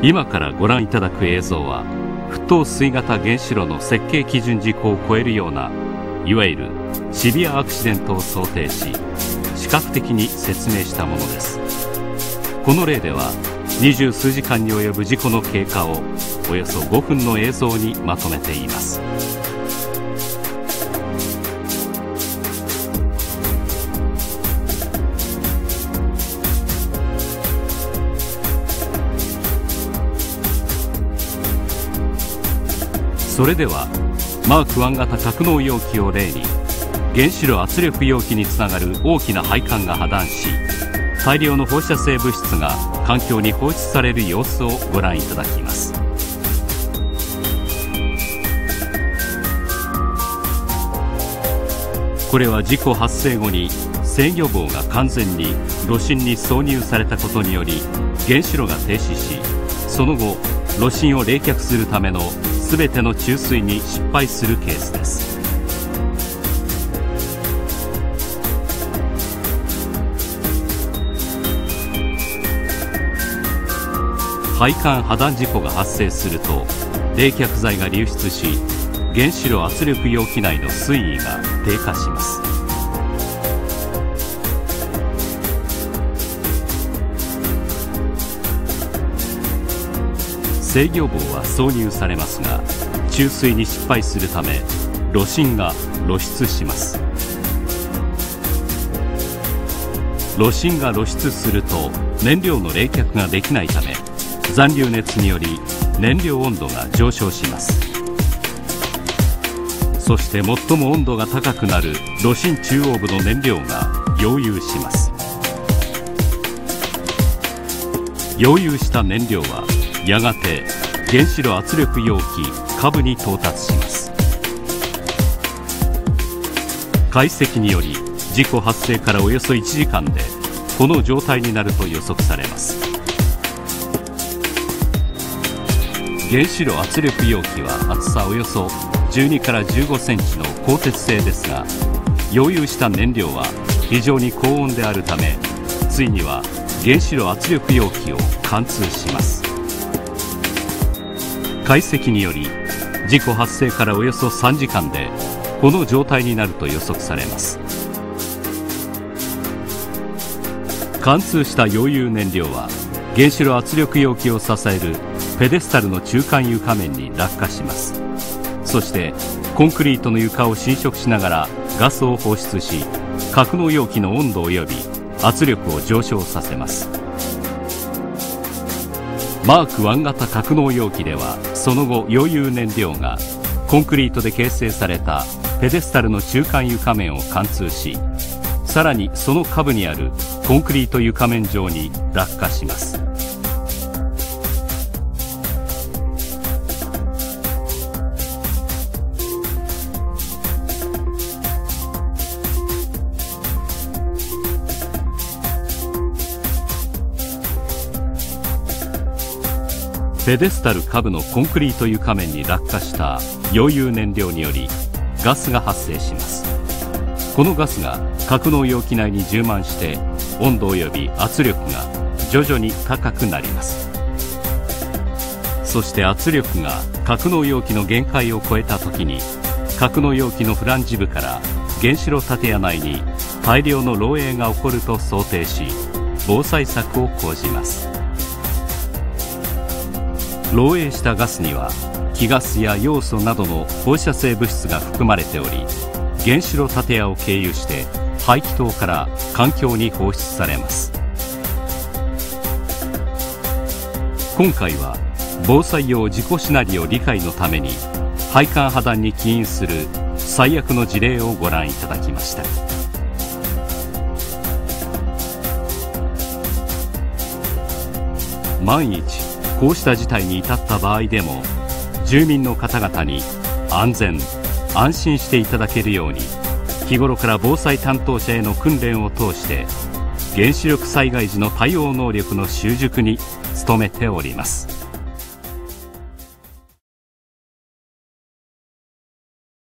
今からご覧いただく映像は沸騰水型原子炉の設計基準事項を超えるようないわゆるシビアアクシデントを想定し視覚的に説明したものです。この例では二十数時間に及ぶ事故の経過をおよそ5分の映像にまとめています。それではマーク1型格納容器を例に原子炉圧力容器につながる大きな配管が破断し大量の放射性物質が環境に放出される様子をご覧いただきます。これは事故発生後に制御棒が完全に炉心に挿入されたことにより原子炉が停止しその後炉心を冷却するための全ての注水に失敗するケースです。配管破断事故が発生すると冷却剤が流出し原子炉圧力容器内の水位が低下します。制御棒は挿入されますが注水に失敗するため炉心が露出します。炉心が露出すると燃料の冷却ができないため残留熱により燃料温度が上昇します。そして最も温度が高くなる炉心中央部の燃料が溶融します。溶融した燃料はやがて原子炉圧力容器下部に到達します。解析により事故発生からおよそ1時間でこの状態になると予測されます。原子炉圧力容器は厚さおよそ12から15センチの鋼鉄製ですが溶融した燃料は非常に高温であるためついには原子炉圧力容器を貫通します。解析により事故発生からおよそ3時間でこの状態になると予測されます。貫通した溶融燃料は原子炉圧力容器を支えるペデスタルの中間床面に落下します。そしてコンクリートの床を侵食しながらガスを放出し格納容器の温度及び圧力を上昇させます。マーク1型格納容器ではその後溶融燃料がコンクリートで形成されたペデスタルの中間床面を貫通しさらにその下部にあるコンクリート床面上に落下しますペデスタル下部のコンクリート床面に落下した溶融燃料によりガスが発生します。このガスが格納容器内に充満して温度及び圧力が徐々に高くなります。そして圧力が格納容器の限界を超えた時に格納容器のフランジ部から原子炉建屋内に大量の漏洩が起こると想定し防災策を講じます。漏洩したガスには気ガスや要素などの放射性物質が含まれており原子炉建屋を経由して排気筒から環境に放出されます。今回は防災用自己シナリオ理解のために配管破断に起因する最悪の事例をご覧いただきました。万一こうした事態に至った場合でも住民の方々に安全安心していただけるように日頃から防災担当者への訓練を通して原子力災害時の対応能力の習熟に努めております。